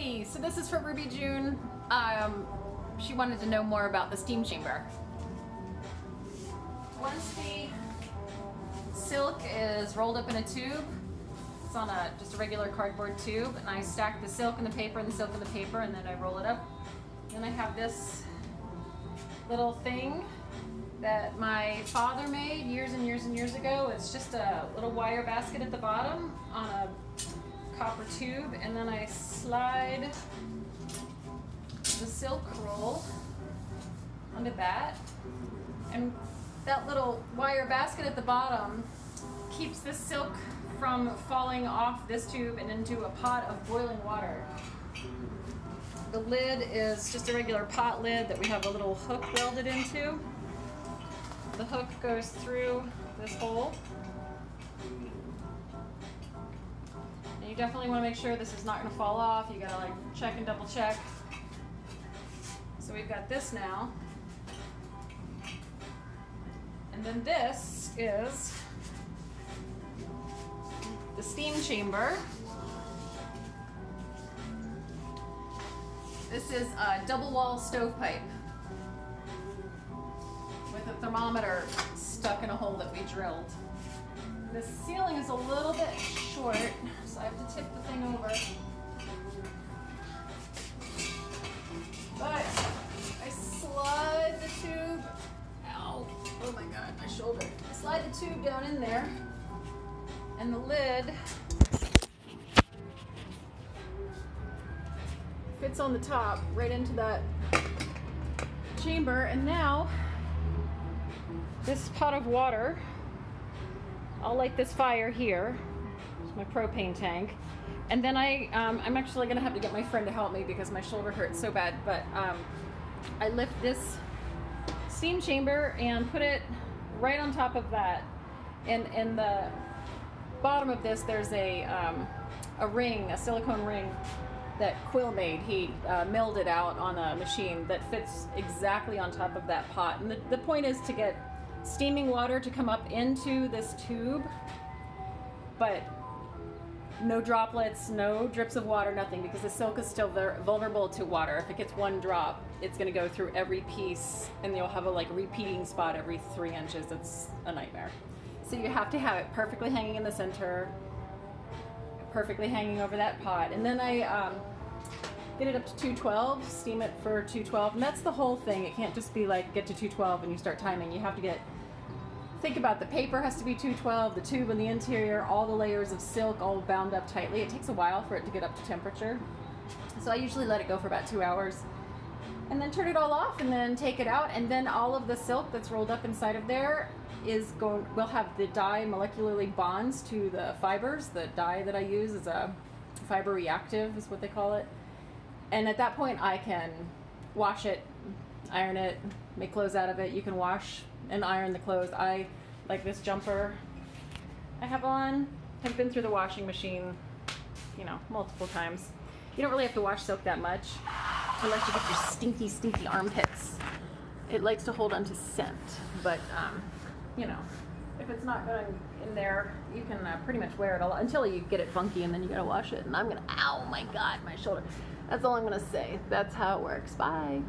Hey, so this is for Ruby June. Um, she wanted to know more about the steam chamber. Once the silk is rolled up in a tube, it's on a just a regular cardboard tube, and I stack the silk in the paper and the silk in the paper, and then I roll it up. Then I have this little thing that my father made years and years and years ago. It's just a little wire basket at the bottom on a copper tube and then I slide the silk roll onto that and that little wire basket at the bottom keeps the silk from falling off this tube and into a pot of boiling water. The lid is just a regular pot lid that we have a little hook welded into. The hook goes through this hole definitely want to make sure this is not going to fall off. You got to like check and double check. So we've got this now. And then this is the steam chamber. This is a double wall stovepipe with a thermometer stuck in a hole that we drilled. The ceiling tube down in there, and the lid fits on the top right into that chamber, and now this pot of water I'll light this fire here. It's my propane tank. And then I, um, I'm actually gonna have to get my friend to help me because my shoulder hurts so bad, but um, I lift this steam chamber and put it right on top of that. And in the bottom of this, there's a, um, a ring, a silicone ring that Quill made. He uh, milled it out on a machine that fits exactly on top of that pot. And the, the point is to get steaming water to come up into this tube, but no droplets, no drips of water, nothing, because the silk is still vulnerable to water. If it gets one drop, it's gonna go through every piece and you'll have a like repeating spot every three inches. It's a nightmare. So you have to have it perfectly hanging in the center, perfectly hanging over that pot. And then I um, get it up to 212, steam it for 212, and that's the whole thing. It can't just be like get to 212 and you start timing. You have to get, think about the paper has to be 212, the tube and the interior, all the layers of silk all bound up tightly. It takes a while for it to get up to temperature. So I usually let it go for about two hours and then turn it all off and then take it out and then all of the silk that's rolled up inside of there is going will have the dye molecularly bonds to the fibers the dye that I use is a fiber reactive is what they call it and at that point I can wash it, iron it, make clothes out of it. You can wash and iron the clothes. I like this jumper I have on, I've been through the washing machine, you know, multiple times. You don't really have to wash silk that much unless you get your stinky, stinky armpits. It likes to hold onto scent, but um, you know, if it's not going in there, you can uh, pretty much wear it a lot until you get it funky and then you gotta wash it. And I'm gonna, ow my God, my shoulder. That's all I'm gonna say. That's how it works. Bye.